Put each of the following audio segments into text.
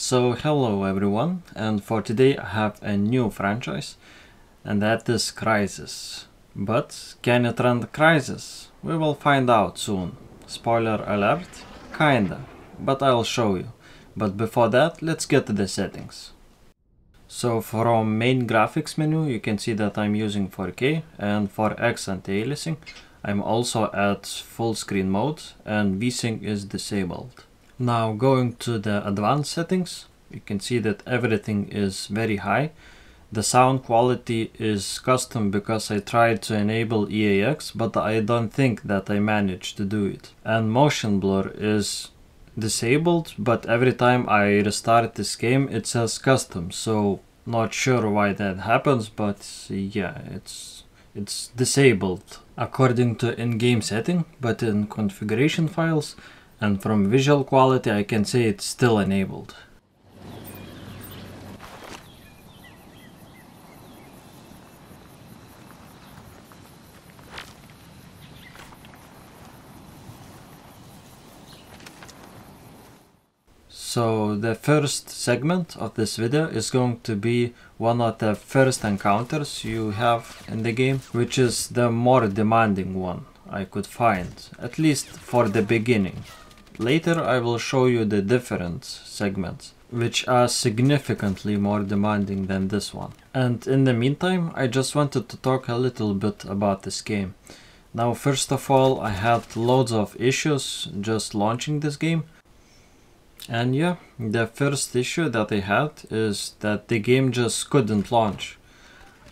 So hello everyone and for today I have a new franchise and that is Crysis. But can it run Crysis? We will find out soon. Spoiler alert? Kinda, but I'll show you. But before that let's get to the settings. So from main graphics menu you can see that I'm using 4K and for X anti-aliasing I'm also at full screen mode and VSync is disabled. Now going to the advanced settings, you can see that everything is very high. The sound quality is custom because I tried to enable EAX, but I don't think that I managed to do it. And motion blur is disabled, but every time I restart this game it says custom, so not sure why that happens, but yeah, it's it's disabled according to in-game setting, but in configuration files and from visual quality I can say it's still enabled. So the first segment of this video is going to be one of the first encounters you have in the game, which is the more demanding one I could find, at least for the beginning. Later I will show you the different segments, which are significantly more demanding than this one. And in the meantime, I just wanted to talk a little bit about this game. Now, first of all, I had loads of issues just launching this game. And yeah, the first issue that I had is that the game just couldn't launch.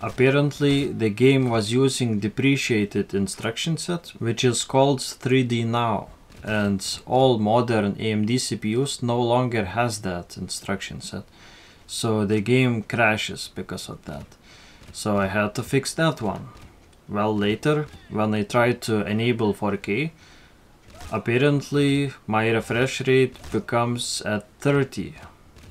Apparently, the game was using depreciated instruction set, which is called 3D Now and all modern AMD CPUs no longer has that instruction set. So the game crashes because of that. So I had to fix that one. Well later, when I tried to enable 4K, apparently my refresh rate becomes at 30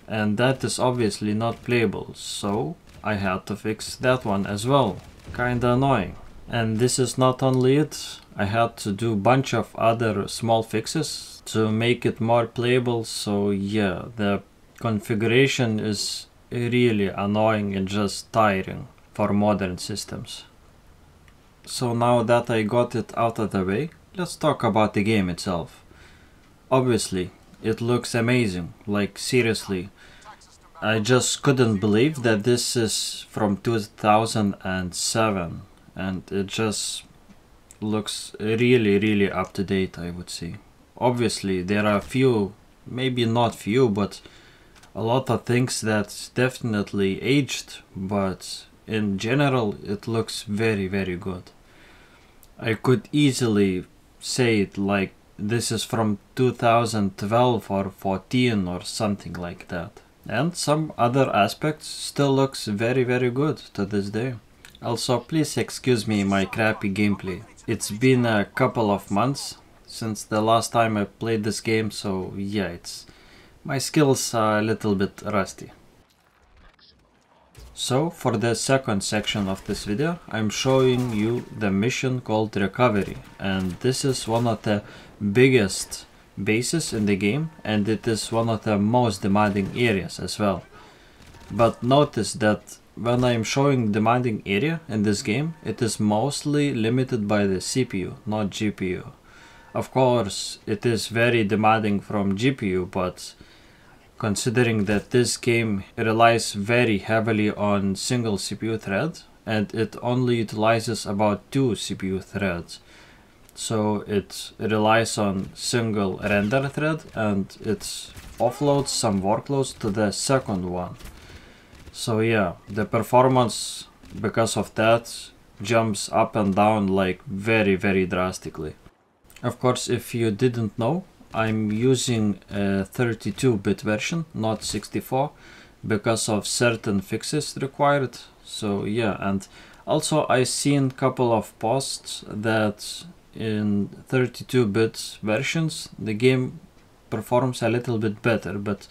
and that is obviously not playable so I had to fix that one as well. Kinda annoying. And this is not only it, I had to do a bunch of other small fixes to make it more playable, so yeah, the configuration is really annoying and just tiring for modern systems. So now that I got it out of the way, let's talk about the game itself. Obviously, it looks amazing, like seriously. I just couldn't believe that this is from 2007 and it just looks really really up to date I would say. Obviously there are few, maybe not few, but a lot of things that's definitely aged, but in general it looks very very good. I could easily say it like this is from 2012 or 14 or something like that. And some other aspects still looks very very good to this day. Also, please excuse me my crappy gameplay. It's been a couple of months since the last time I played this game, so yeah, it's my skills are a little bit rusty. So, for the second section of this video, I'm showing you the mission called Recovery, and this is one of the biggest bases in the game, and it is one of the most demanding areas as well. But notice that when I am showing demanding area in this game, it is mostly limited by the CPU, not GPU. Of course, it is very demanding from GPU, but considering that this game relies very heavily on single CPU thread, and it only utilizes about two CPU threads. So it relies on single render thread and it offloads some workloads to the second one. So yeah, the performance because of that jumps up and down like very very drastically. Of course, if you didn't know, I'm using a 32-bit version, not 64, because of certain fixes required. So yeah, and also I seen couple of posts that in 32-bit versions the game performs a little bit better, but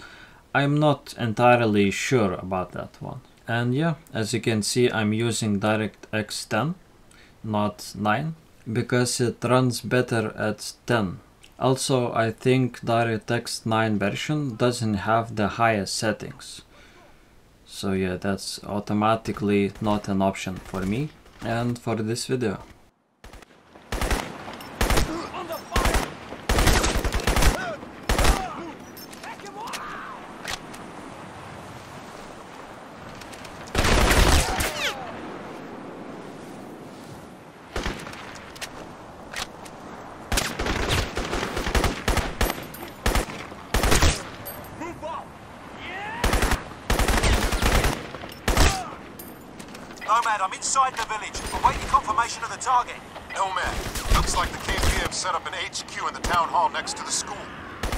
I'm not entirely sure about that one. And yeah, as you can see, I'm using DirectX 10, not 9, because it runs better at 10. Also, I think DirectX 9 version doesn't have the highest settings. So yeah, that's automatically not an option for me and for this video. I'm inside the village, awaiting confirmation of the target. Nomad, looks like the KPA set up an HQ in the town hall next to the school.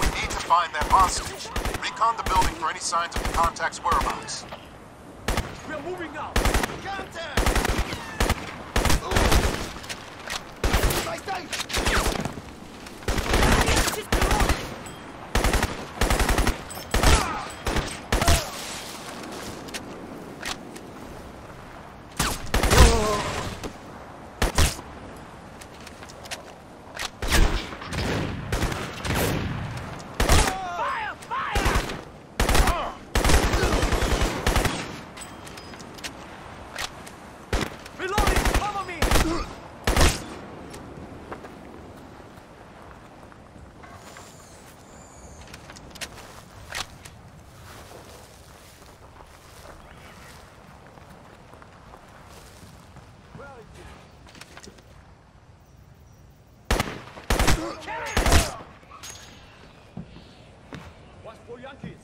We need to find that hostage. Recon the building for any signs of the contact's whereabouts. We're moving now. Contact! Fire! Aż po jakiec!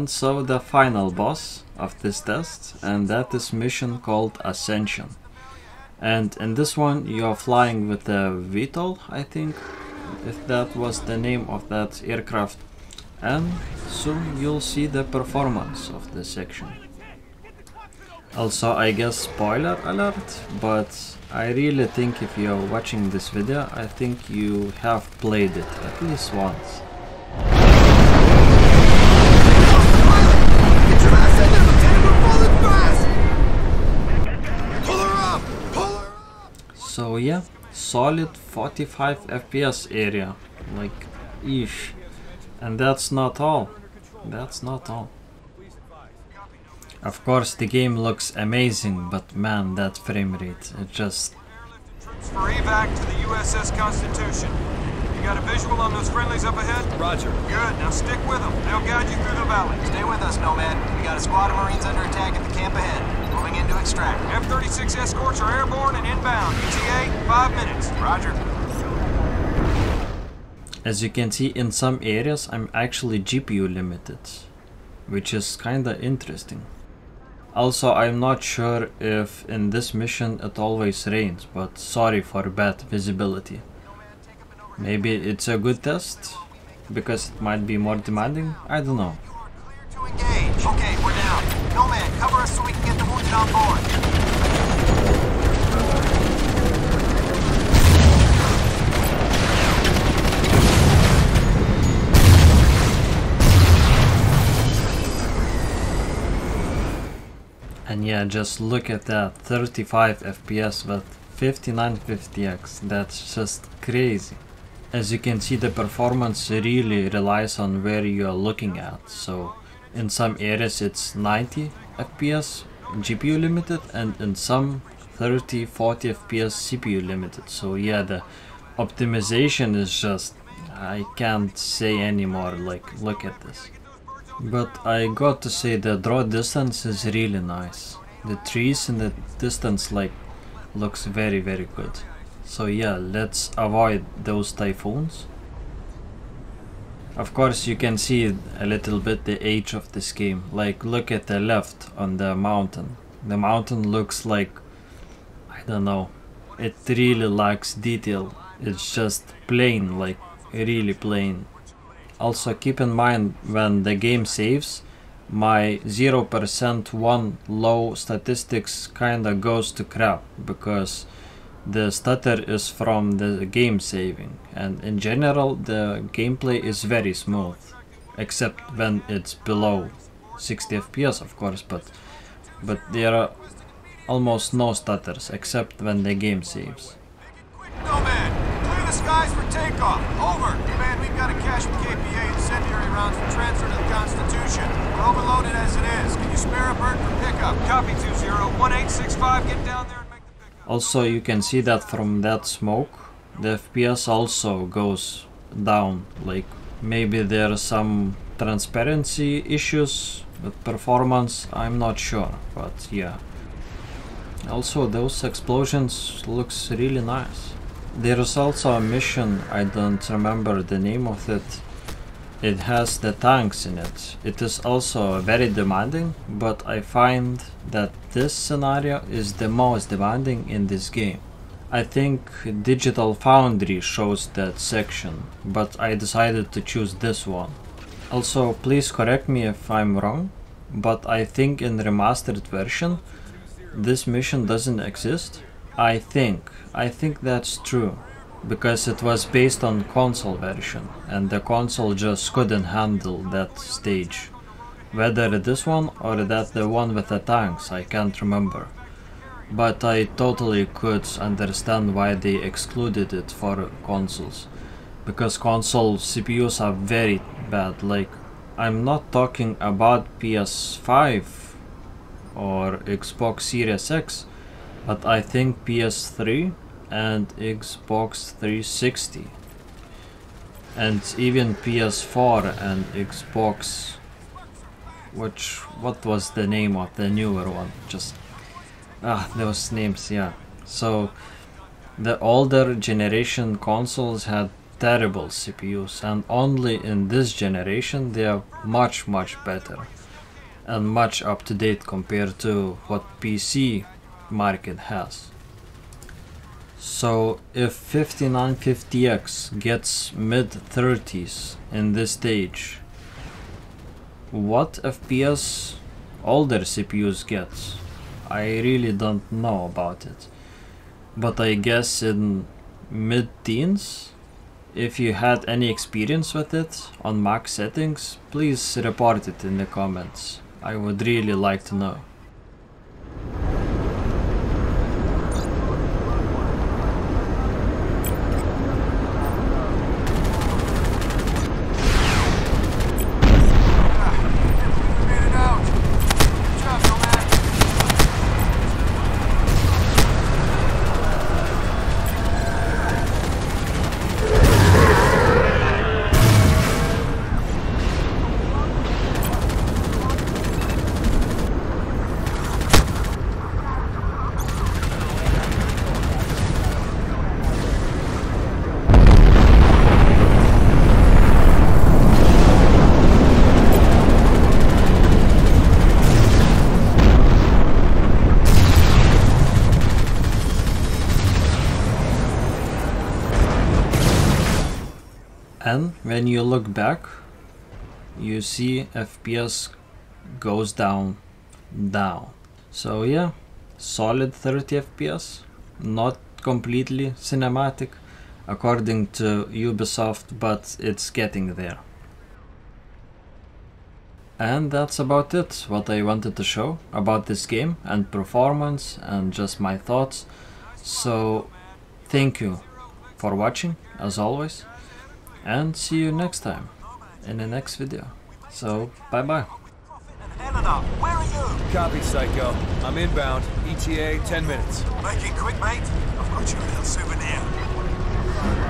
And so the final boss of this test, and that is mission called Ascension. And in this one you are flying with the VTOL, I think, if that was the name of that aircraft. And soon you'll see the performance of this section. Also, I guess spoiler alert, but I really think if you're watching this video, I think you have played it at least once. So yeah, solid 45 FPS area, like ish. And that's not all. That's not all. Of course the game looks amazing, but man, that frame rate, it just for evac to the USS Constitution. You got a visual on those friendlies up ahead? Roger. Good, now stick with them. They'll guide you through the valley. Stay with us, Nomad. We got a squad of Marines under attack at the camp ahead. Moving in to extract. F-36 escorts are airborne and inbound. ETA, five minutes. Roger. As you can see in some areas I'm actually GPU limited, which is kinda interesting. Also I'm not sure if in this mission it always rains, but sorry for bad visibility. Maybe it's a good test, because it might be more demanding, I don't know. And just look at that 35 FPS with 5950X. That's just crazy. As you can see, the performance really relies on where you are looking at. So in some areas it's 90 FPS GPU limited and in some 30 40 FPS CPU limited. So yeah, the optimization is just I can't say anymore like look at this. But I got to say the draw distance is really nice. The trees in the distance like looks very very good. So yeah, let's avoid those typhoons. Of course you can see a little bit the age of this game. Like look at the left on the mountain. The mountain looks like I don't know. It really lacks detail. It's just plain like really plain. Also keep in mind when the game saves, my 0% one low statistics kinda goes to crap because the stutter is from the game saving and in general the gameplay is very smooth except when it's below 60 fps of course but but there are almost no stutters except when the game saves the skies for takeoff. Over. Man, we've got a cache KPA incendiary rounds for transfer to. We're overloaded as it is. Can you spare a bird for pickup? Copy 2-0. 1865, get down there and make the pickup. also you can see that from that smoke the fps also goes down like maybe there are some transparency issues with performance i'm not sure but yeah also those explosions looks really nice there is also a mission i don't remember the name of it it has the tanks in it it is also very demanding but i find that this scenario is the most demanding in this game I think Digital Foundry shows that section, but I decided to choose this one. Also, please correct me if I'm wrong, but I think in remastered version this mission doesn't exist. I think, I think that's true, because it was based on console version, and the console just couldn't handle that stage. Whether this one or that the one with the tanks, I can't remember but I totally could understand why they excluded it for consoles. Because console CPUs are very bad, like I'm not talking about PS5 or Xbox Series X, but I think PS3 and Xbox 360 and even PS4 and Xbox which what was the name of the newer one just Ah, those names, yeah. So, the older generation consoles had terrible CPUs, and only in this generation they are much, much better and much up to date compared to what PC market has. So, if 5950X gets mid 30s in this stage, what FPS older CPUs get? I really don't know about it. But I guess in mid teens, if you had any experience with it on max settings, please report it in the comments. I would really like to know. And when you look back, you see FPS goes down, down. So yeah, solid 30 FPS, not completely cinematic according to Ubisoft, but it's getting there. And that's about it, what I wanted to show about this game and performance and just my thoughts. So thank you for watching as always and see you next time in the next video. So bye bye. Helena, where are you? Copy, Psycho. I'm inbound. ETA 10 minutes. Make it quick, mate. I've got you a little souvenir.